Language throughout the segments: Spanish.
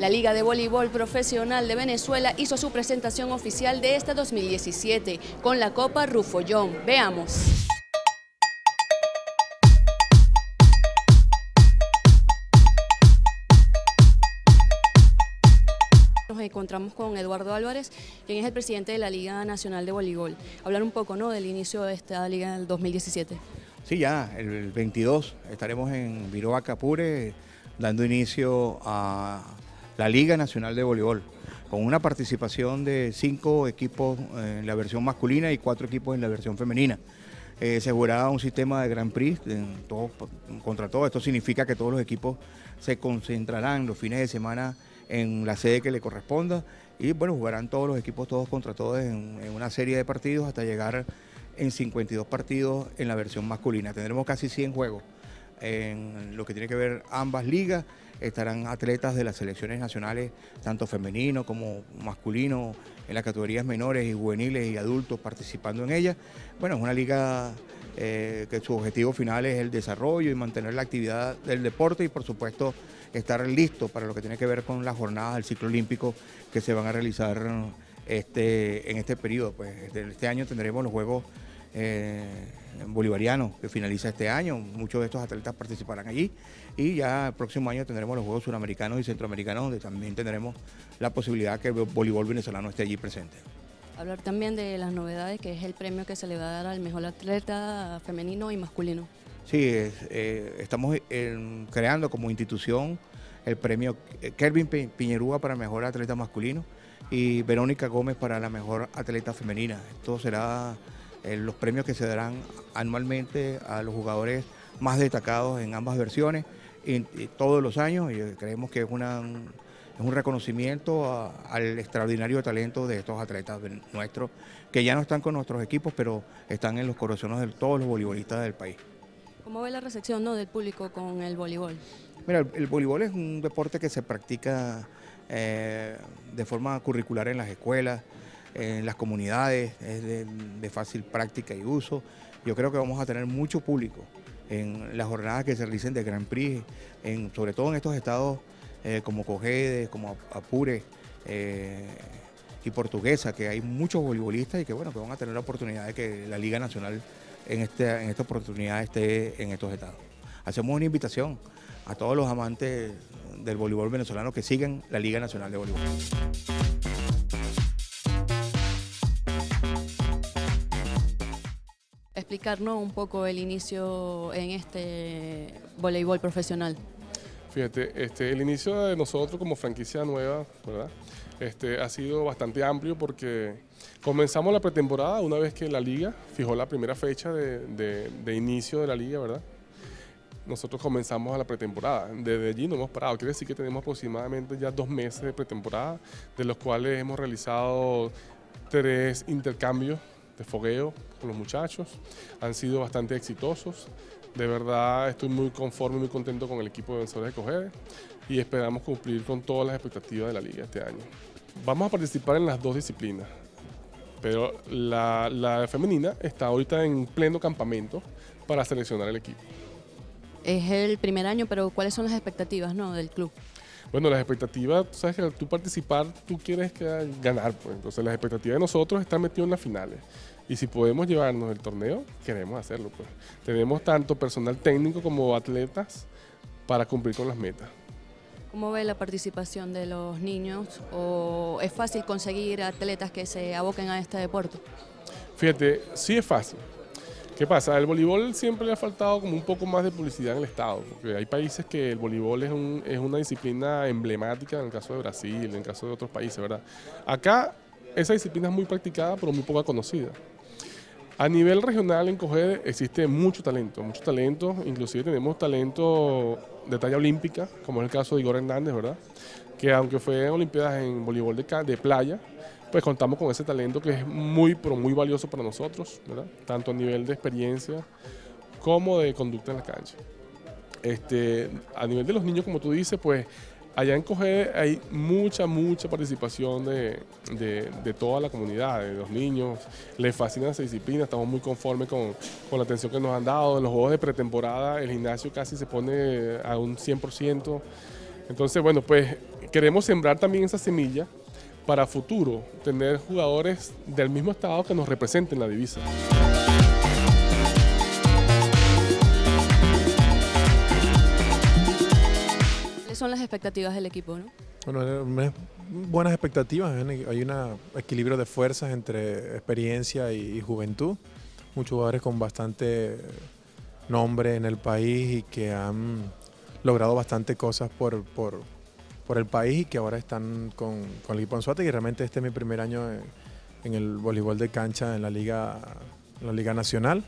La Liga de Voleibol Profesional de Venezuela hizo su presentación oficial de este 2017 con la Copa Rufollón. Veamos. Nos encontramos con Eduardo Álvarez, quien es el presidente de la Liga Nacional de Voleibol. Hablar un poco ¿no? del inicio de esta liga del 2017. Sí, ya, el 22 estaremos en Viroa Capure dando inicio a la Liga Nacional de Voleibol, con una participación de cinco equipos en la versión masculina y cuatro equipos en la versión femenina. Eh, se jugará un sistema de Grand Prix contra todo. Esto significa que todos los equipos se concentrarán los fines de semana en la sede que le corresponda y bueno, jugarán todos los equipos todos contra todos en, en una serie de partidos hasta llegar en 52 partidos en la versión masculina. Tendremos casi 100 juegos en lo que tiene que ver ambas ligas. Estarán atletas de las selecciones nacionales, tanto femenino como masculino, en las categorías menores y juveniles y adultos participando en ella. Bueno, es una liga eh, que su objetivo final es el desarrollo y mantener la actividad del deporte y por supuesto estar listo para lo que tiene que ver con las jornadas del ciclo olímpico que se van a realizar este, en este periodo. Pues este año tendremos los Juegos eh, bolivariano que finaliza este año. Muchos de estos atletas participarán allí y ya el próximo año tendremos los Juegos Suramericanos y Centroamericanos donde también tendremos la posibilidad que el voleibol venezolano esté allí presente. Hablar también de las novedades, que es el premio que se le va a dar al mejor atleta femenino y masculino. Sí, eh, estamos eh, creando como institución el premio Kelvin Piñerúa para mejor atleta masculino y Verónica Gómez para la mejor atleta femenina. Esto será eh, los premios que se darán anualmente a los jugadores más destacados en ambas versiones y, todos los años y creemos que es, una, es un reconocimiento al extraordinario talento de estos atletas nuestros que ya no están con nuestros equipos pero están en los corazones de todos los voleibolistas del país. ¿Cómo ve la recepción ¿no? del público con el voleibol? Mira, el, voleibol es un deporte que se practica eh, de forma curricular en las escuelas, en las comunidades, es de, fácil práctica y uso. Yo creo que vamos a tener mucho público en las jornadas que se realicen de Grand Prix, en, sobre todo en estos estados eh, como Cojedes, como Apure eh, y Portuguesa, que hay muchos voleibolistas y que bueno, que van a tener la oportunidad de que la Liga Nacional en, este, en esta oportunidad esté en estos estados. Hacemos una invitación a todos los amantes del voleibol venezolano que sigan la Liga Nacional de Voleibol. Explicarnos un poco el inicio en este voleibol profesional. Fíjate, este, el inicio de nosotros como franquicia nueva, ¿verdad? Este, ha sido bastante amplio porque comenzamos la pretemporada una vez que la liga fijó la primera fecha de, inicio de la liga, ¿verdad? Nosotros comenzamos a la pretemporada. Desde allí no hemos parado. Quiere decir que tenemos aproximadamente ya dos meses de pretemporada, de los cuales hemos realizado tres intercambios de fogueo con los muchachos. Han sido bastante exitosos. De verdad estoy muy conforme y muy contento con el equipo de vencedores de Cogede y esperamos cumplir con todas las expectativas de la liga este año. Vamos a participar en las dos disciplinas, pero la, la femenina está ahorita en pleno campamento para seleccionar el equipo. Es el primer año, pero ¿cuáles son las expectativas no, del club? Bueno, las expectativas, tú sabes que tú participar, tú quieres ganar, pues. Entonces, las expectativas de nosotros están metidos en las finales. Y si podemos llevarnos el torneo, queremos hacerlo, pues. Tenemos tanto personal técnico como atletas para cumplir con las metas. ¿Cómo ve la participación de los niños? ¿O es fácil conseguir atletas que se aboquen a este deporte? Fíjate, sí es fácil. ¿Qué pasa? El voleibol siempre le ha faltado como un poco más de publicidad en el Estado, porque hay países que el voleibol es, es una disciplina emblemática, en el caso de Brasil, en el caso de otros países, ¿verdad? Acá esa disciplina es muy practicada, pero muy poca conocida. A nivel regional en Cogede existe mucho talento, mucho talento, inclusive tenemos talento de talla olímpica, como es el caso de Igor Hernández, ¿verdad? Que aunque fue en Olimpiadas en voleibol de playa, pues contamos con ese talento que es muy, pero muy valioso para nosotros, ¿verdad? tanto a nivel de experiencia como de conducta en la cancha. Este, a nivel de los niños, como tú dices, pues allá en Coge hay mucha, mucha participación de, de, toda la comunidad, de los niños, les fascina esa disciplina, estamos muy conformes con, con, la atención que nos han dado. En los juegos de pretemporada el gimnasio casi se pone a un 100%. Entonces, bueno, pues queremos sembrar también esa semilla para futuro, tener jugadores del mismo estado que nos representen la divisa. ¿Cuáles son las expectativas del equipo? Bueno, buenas expectativas, hay un equilibrio de fuerzas entre experiencia y juventud, muchos jugadores con bastante nombre en el país y que han logrado bastante cosas por, por, el país y que ahora están con, con el equipo Anzuate y realmente este es mi primer año en, el voleibol de cancha en la Liga, la Liga Nacional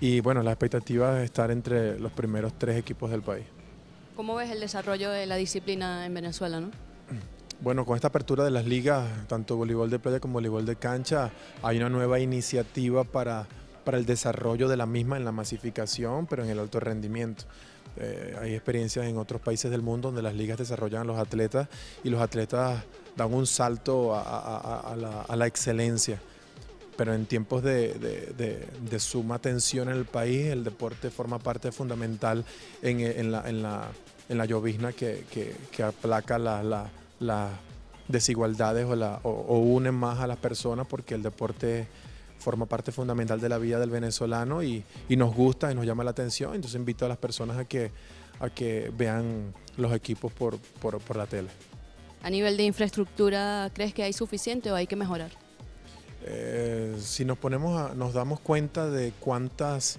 y bueno, la expectativa es estar entre los primeros tres equipos del país. ¿Cómo ves el desarrollo de la disciplina en Venezuela? ¿no? Bueno, con esta apertura de las ligas, tanto voleibol de playa como voleibol de cancha, hay una nueva iniciativa para para el desarrollo de la misma en la masificación, pero en el alto rendimiento. Eh, hay experiencias en otros países del mundo donde las ligas desarrollan a los atletas y los atletas dan un salto a, la, excelencia. Pero en tiempos de, suma tensión en el país, el deporte forma parte fundamental en, la, en, llovizna que, aplaca las desigualdades o, o, une más a las personas porque el deporte forma parte fundamental de la vida del venezolano y, nos gusta y nos llama la atención. Entonces invito a las personas a que, a que vean los equipos por, la tele. A nivel de infraestructura, ¿crees que hay suficiente o hay que mejorar? Eh, si nos ponemos nos damos cuenta de cuántas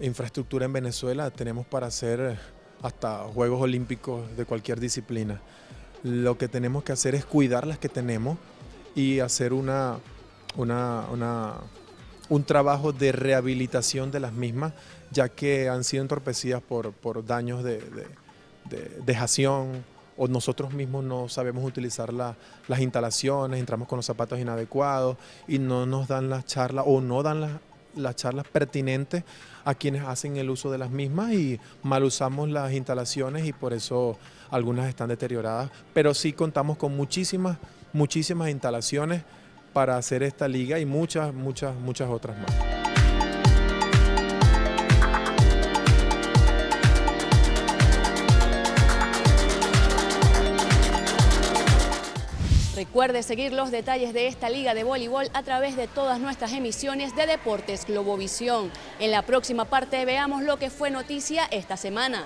infraestructura en Venezuela tenemos para hacer hasta Juegos Olímpicos de cualquier disciplina. Lo que tenemos que hacer es cuidar las que tenemos y hacer una, una, un trabajo de rehabilitación de las mismas, ya que han sido entorpecidas por, daños de, dejación o nosotros mismos no sabemos utilizar las instalaciones, entramos con los zapatos inadecuados y no nos dan las charlas o no dan las charlas pertinentes a quienes hacen el uso de las mismas y mal usamos las instalaciones y por eso algunas están deterioradas, pero sí contamos con muchísimas, muchísimas instalaciones para hacer esta liga y muchas, muchas, muchas otras más. Recuerde seguir los detalles de esta liga de voleibol a través de todas nuestras emisiones de Deportes Globovisión. En la próxima parte veamos lo que fue noticia esta semana.